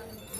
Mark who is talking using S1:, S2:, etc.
S1: Thank you.